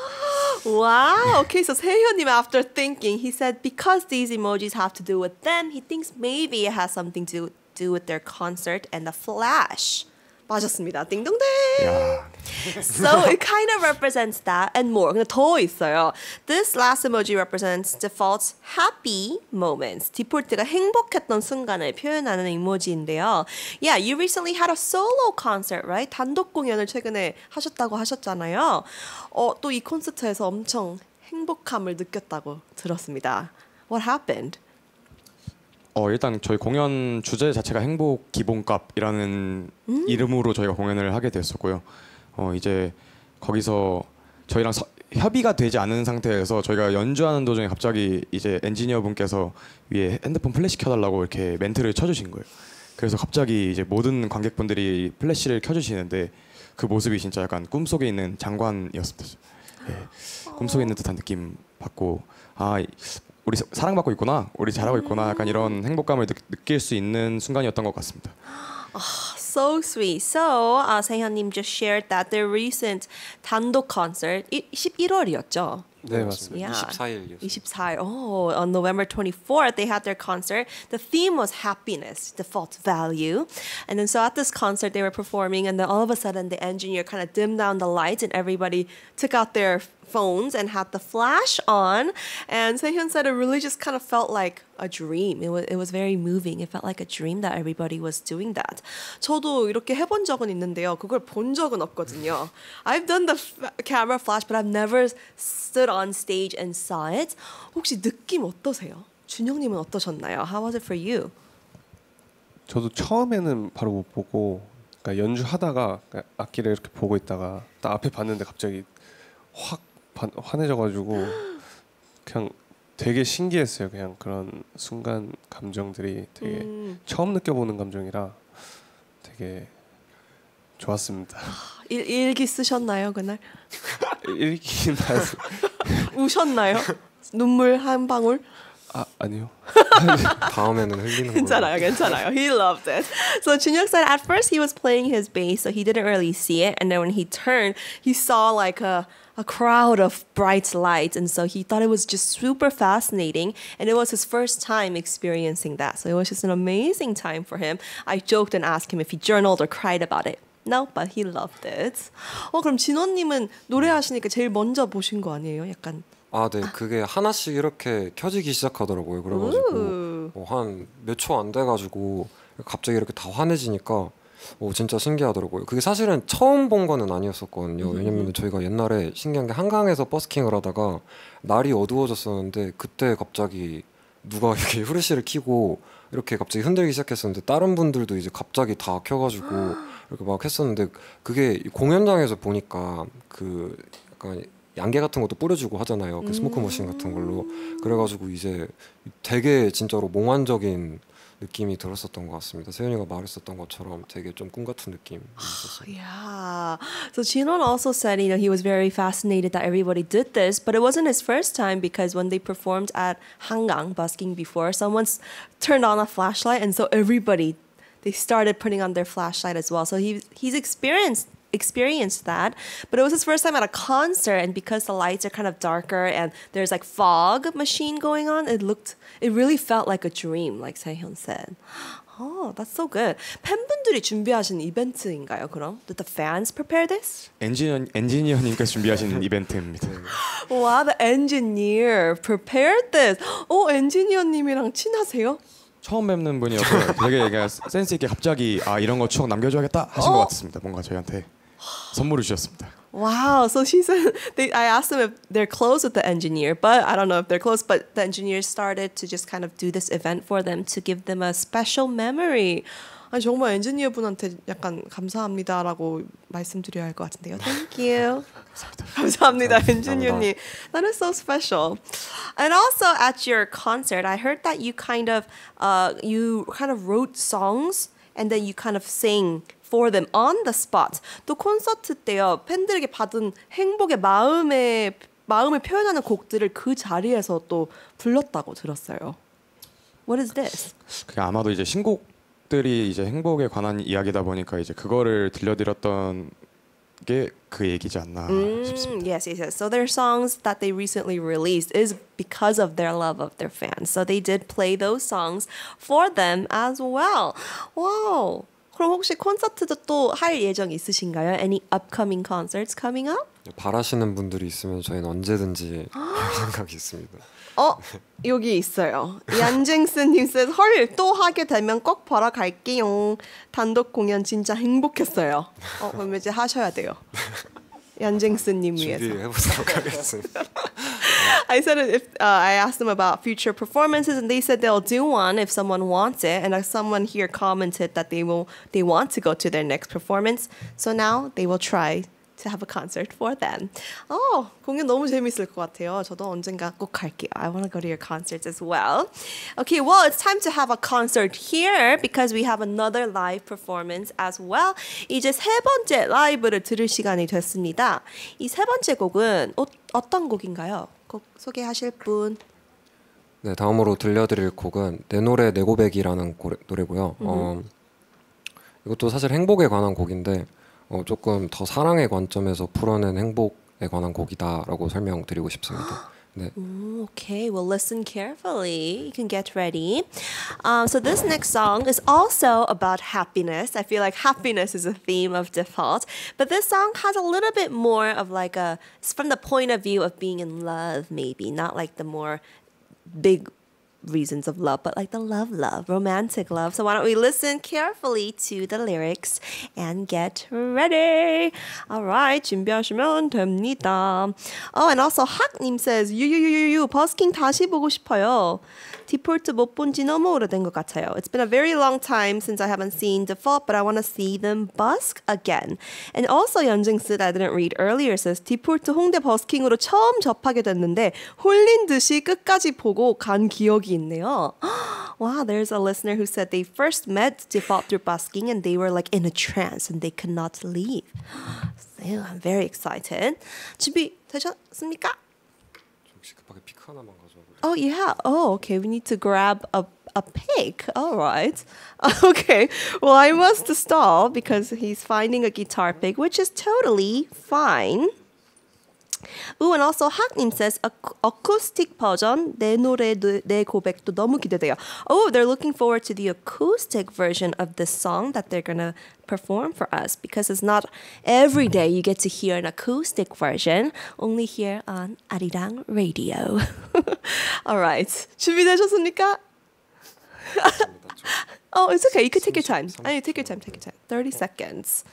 Wow. Okay, so 세현님, after thinking, he said because these emojis have to do with them, he thinks maybe it has something to do with their concert and the flash. 맞았습니다. 띵동댕. 야, So it kind of represents that and more. 근데 더 있어요. This last emoji represents default happy moments. 디폴트가 행복했던 순간을 표현하는 이모지인데요. Yeah, you recently had a solo concert, right? 단독 공연을 최근에 하셨다고 하셨잖아요. 어, 또 이 콘서트에서 엄청 행복함을 느꼈다고 들었습니다. What happened? 어 일단 저희 공연 주제 자체가 행복 기본값이라는 이름으로 저희가 공연을 하게 됐었고요. 어 이제 거기서 저희랑 서- 협의가 되지 않은 상태에서 저희가 연주하는 도중에 갑자기 이제 엔지니어 분께서 위에 핸드폰 플래시 켜달라고 이렇게 멘트를 쳐주신 거예요. 그래서 갑자기 이제 모든 관객분들이 플래시를 켜주시는데 그 모습이 진짜 약간 꿈속에 있는 장관이었습니다. 예, 꿈속에 있는 듯한 느낌 받고 아 이- 우리 사- 사랑받고 있구나, 우리 잘하고 있구나, 약간 이런 행복감을 느, 느낄 수 있는 순간이었던 것 같습니다. So sweet. So, uh, 세현님 just shared that their recent 단독 concert, 11월이었죠? 네 맞습니다. Yeah. 24일이었어요. 24일. Oh, on November 24th, they had their concert. The theme was happiness, default value. And then so at this concert, they were performing, and then all of a sudden, the engineer kind of dimmed down the lights, and everybody took out their phones and had the flash on. And Sehyun said it really just kind of felt like a dream. It was, it was very moving. It felt like a dream that everybody was doing that. 저도 이렇게 해본 적은 있는데요. 그걸 본 적은 없거든요. I've done the camera flash, but I've never stood on stage and saw it. 혹시 느낌 어떠세요? 준영님은 어떠셨나요? How was it for you? 저도 처음에는 바로 못 보고 그러니까 연주하다가 그러니까 악기를 이렇게 보고 있다가 딱 앞에 봤는데 갑자기 확 반- 환해져가지고 그냥 되게 신기했어요. 그냥 그런 순간 감정들이 되게 음. 처음 느껴보는 감정이라 되게 좋았습니다. 일, 일기 쓰셨나요 그날? 읽긴 우셨나요? 눈물 한 방울? 아 아니요. 다음에는 흘리는. 괜찮아요, 괜찮아요. He loved it. So Junyoung said at first he was playing his bass, so he didn't really see it. And then when he turned, he saw like a, a crowd of bright lights. And so he thought it was just super fascinating. And it was his first time experiencing that. So it was just an amazing time for him. I joked and asked him if he journaled or cried about it. No, but he loved it. 어, 그럼 진원님은 노래하시니까 제일 먼저 보신 거 아니에요? 약간. 아, 네. 그게 하나씩 이렇게 켜지기 시작하더라고요. 그래가지고 우. 뭐한몇 초 안 돼가지고 갑자기 이렇게 다 환해지니까 오, 진짜 신기하더라고요. 그게 사실은 처음 본 거는 아니었었거든요. 왜냐면 저희가 옛날에 신기한 게 한강에서 버스킹을 하다가 날이 어두워졌었는데 그때 갑자기 누가 이렇게 후레쉬를 켜고 이렇게 갑자기 흔들기 시작했었는데 다른 분들도 이제 갑자기 다 켜가지고 이렇게 막 했었는데 그게 공연장에서 보니까 그 약간 양계 같은 것도 뿌려주고 하잖아요. 그 스모크 머신 같은 걸로. 그래가지고 이제 되게 진짜로 몽환적인 느낌이 들었었던 것 같습니다. 세윤이가 말했었던 것처럼 되게 좀 꿈 같은 느낌이 있었어요. Yeah. So Chinon also said, you know, he was very fascinated that everybody did this, but it wasn't his first time because when they performed at Hangang busking before, someone's turned on a flashlight, and so everybody they started putting on their flashlight as well. So he he's experienced experienced that but it was his first time at a concert and because the lights are kind of darker and there's like fog machine going on it looked it really felt like a dream like Sehyeon said Oh, that's so good. 팬분들이 준비하신 이벤트인가요, 그럼? Did the fans prepare this? 엔지니어 엔지니어님께서 준비하신 이벤트입니다. Wow, the engineer prepared this. 어, 엔지니어님이랑 친하세요? 처음 뵙는 분이어서 되게 그냥 센스 있게 갑자기 아 이런 거 추억 남겨줘야겠다 하신 것 같습니다. 뭔가 저희한테 선물을 주셨습니다. Wow, so she said they, I asked them if they're close with the engineer, but I don't know if they're close. But the engineer started to just kind of do this event for them to give them a special memory. 아니 정말 엔지니어 분한테 약간 감사합니다라고 말씀드려야 할 것 같은데요. Thank you. 감사합니다, 엔지니어님. That is so special. And also at your concert, I heard that you kind of uh, you kind of wrote songs and then you kind of sang for them on the spot. 또 콘서트 때요 팬들에게 받은 행복의 마음의 마음을 표현하는 곡들을 그 자리에서 또 불렀다고 들었어요. What is this? 그게 아마도 이제 신곡들이 이제 행복에 관한 이야기다 보니까 이제 그거를 들려드렸던 게그 얘기지 않나 싶습니다. Mm, yes, yes, yes. So their songs that they recently released is because of their love of their fans. So they did play those songs for them as well. Wow. 그럼 혹시 콘서트도 또 할 예정 있으신가요? Any upcoming concerts coming up? 바라시는 분들이 있으면 저희는 언제든지 할 생각이 있습니다. 어 여기 있어요. 얀쟁스님 says 헐 또 하게 되면 꼭 보러 갈게요. 단독 공연 진짜 행복했어요. 어 그럼 이제 하셔야 돼요. 얀쟁스님 위해서. 준비해 보도록 하겠습니다. I said it if uh, I asked them about future performances, and they said they'll do one if someone wants it. And uh, someone here commented that they will they want to go to their next performance, so now they will try to have a concert for them. 어 공연 너무 재밌을 것 같아요. 저도 언젠가 꼭 갈게요. I want to go to your concerts as well. Okay, well it's time to have a concert here because we have another live performance as well. 이제 세 번째 라이브를 들을 시간이 됐습니다. 이 세 번째 곡은 어, 어떤 곡인가요? 곡 소개하실 분. 네, 다음으로 들려드릴 곡은 내 노래 내 고백이라는 고래, 노래고요. 어, 이것도 사실 행복에 관한 곡인데 어, 조금 더 사랑의 관점에서 풀어낸 행복에 관한 곡이다라고 설명드리고 싶습니다. Okay, well, listen carefully. You can get ready. Um, so, this next song is also about happiness. I feel like happiness is a theme of default, but this song has a little bit more of like a, from the point of view of being in love, maybe, not like the more big reasons of love, but like the love, love, romantic love. So why don't we listen carefully to the lyrics and get ready? All right, 준비하시면 됩니다. Oh, and also 학님 says 유유유유유 버스킹 다시 보고 싶어요. 디폴트 못 본 지 너무 오래된 것 같아요. It's been a very long time since I haven't seen default, but I want to see them busk again. And also 연증스 that I didn't read earlier says 디폴트 홍대 버스킹으로 처음 접하게 됐는데 홀린 듯이 끝까지 보고 간 기억이 있네요. Wow, there's a listener who said they first met default through busking and they were like in a trance and they could not leave. So I'm very excited. 준비 되셨습니까? 혹시 급하게 피크 하나만 가져와 Oh yeah. Oh, okay. We need to grab a a pick. All right. Okay. Well, I must stall because he's finding a guitar pick, which is totally fine. Ooh, and also 학님 says ac- acoustic 버전 내 노래 내- 내 고백도 너무 기대돼요. Oh, they're looking forward to the acoustic version of this song that they're gonna perform for us because it's not every day you get to hear an acoustic version. Only here on 아리랑 Radio. All right, 준비되셨습니까? Oh, it's okay. You can take your time. 아니, take your time, take your time. 30 seconds.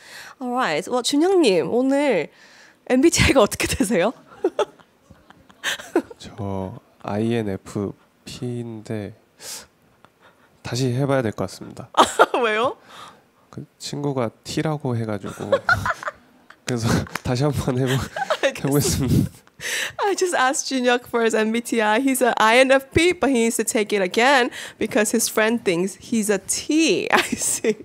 All right. Well, 준영님 오늘 MBTI가 어떻게 되세요? 저 INFP인데 다시 해봐야 될 것 같습니다. 왜요? 그 친구가 T라고 해가지고 그래서 다시 한번 해보 해보겠습니다. 아, I just asked Junhyuk for his MBTI. He's an INFP, but he needs to take it again because his friend thinks he's a T. I see.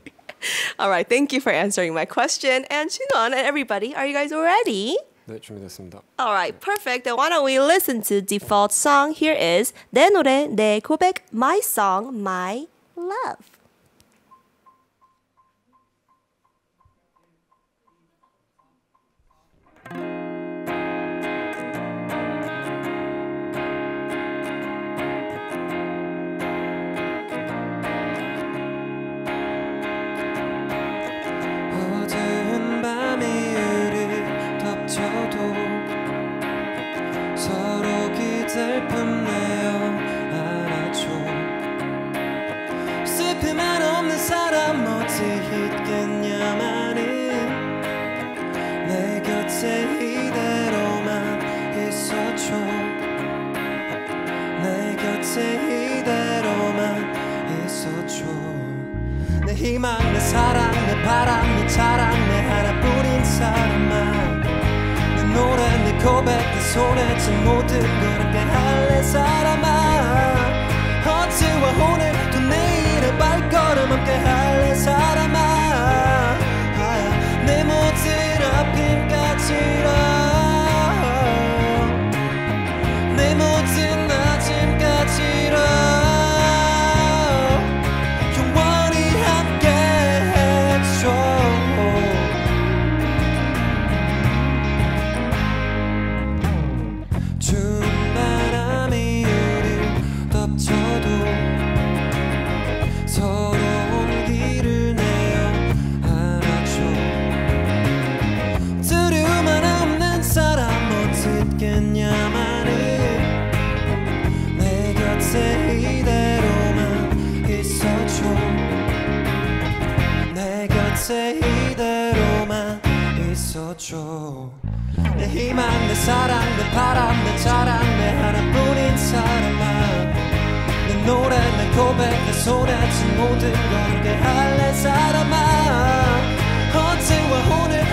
All right, thank you for answering my question. And Junwon and everybody, are you guys ready? 네, 준비됐습니다. All right, perfect. Then why don't we listen to default song? Here is 내 노래 내 고백 my song my love. 사랑 내 바람 내 자랑 내 하나뿐인 사람아 내 노래 내 고백 내 손에 쥔 모든 걸 함께 할래 사람아. 어제와 오늘 또 내일의 발걸음 함께 할래 사람아. 아, 내 모든 아픔까지 줘 내 희망 내 사랑 내 바람 내 자랑 내 하나뿐인 사람아 내 노래 내 고백 내쥔 모든 걸 함께 할래 사람아 어제와 오늘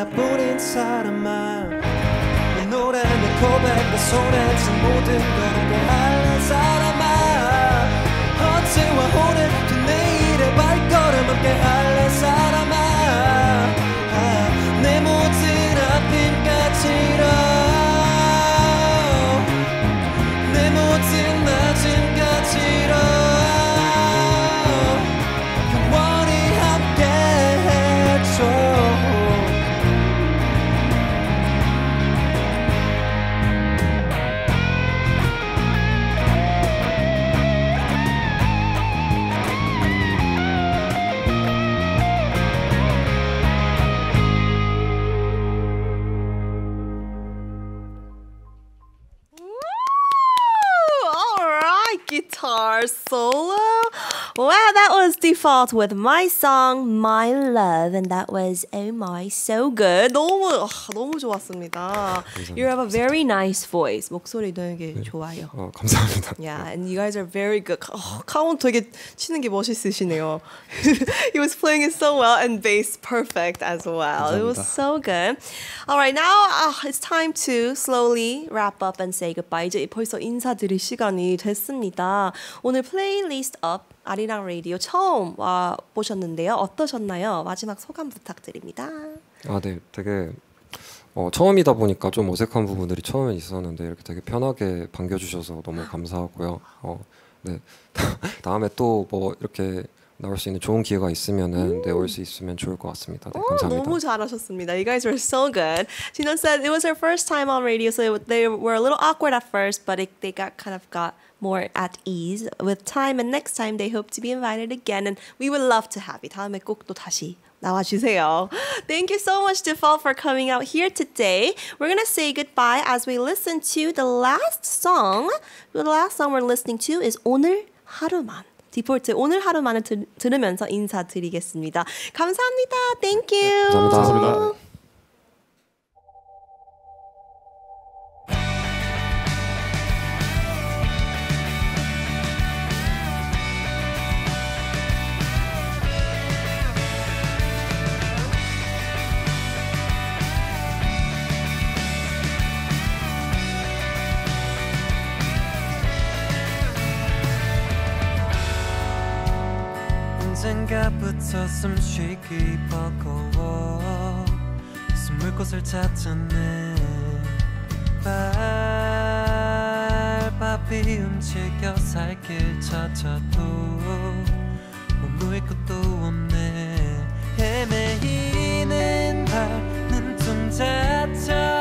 하나뿐 인 사람아 내 노래 내 고백 내쥔 모든 걸 함께 할래 사람아. 어제와 오늘 또 내일의 발걸음 함께 할 guitar solo. Wow, that was default with my song My Love, and that was Oh My So Good. 너무 아, 너무 좋았습니다. You have a very nice voice. 목소리 되게 좋아요. 어, 감사합니다. Yeah, and you guys are very good. 어, 카운 되게 치는 게 멋있으시네요. he was playing it so well and bass perfect as well. It was 감사합니다. so good. All right, now uh, it's time to slowly wrap up and say goodbye. 이제 벌써 인사드릴 시간이 됐습니다. 오늘 플레이리스트 업 아리랑 라디오 처음 와 보셨는데요. 어떠셨나요? 마지막 소감 부탁드립니다. 아, 네, 되게 어, 처음이다 보니까 좀 어색한 부분들이 처음에 있었는데 이렇게 되게 편하게 반겨주셔서 너무 감사하고요. 어, 네, 다음에 또 뭐 이렇게 나올 수 있는 좋은 기회가 있으면은 네, 올수 있으면 좋을 것 같습니다. 네, 어, 감사합니다. 너무 잘하셨습니다. You guys were so good. Jinwon said it was her first time on radio, so it, they were a little awkward at first, but it, they got kind of got more at ease with time. And next time, they hope to be invited again, and we would love to have you. 다음에 꼭 또 다시 나와주세요. Thank you so much, Default, for coming out here today. We're gonna say goodbye as we listen to the last song. The last song we're listening to is 오늘 하루만. 디폴트 오늘 하루만을 들, 들으면서 인사드리겠습니다. 감사합니다. Thank you. 감사합니다. 감사합니다. 언젠가부터 숨쉬기 버거워. 숨을 곳을 찾잖네. 발바삐 움직여 살길 찾아도 머무일 곳도 없네. 헤매이는 발 눈동 자처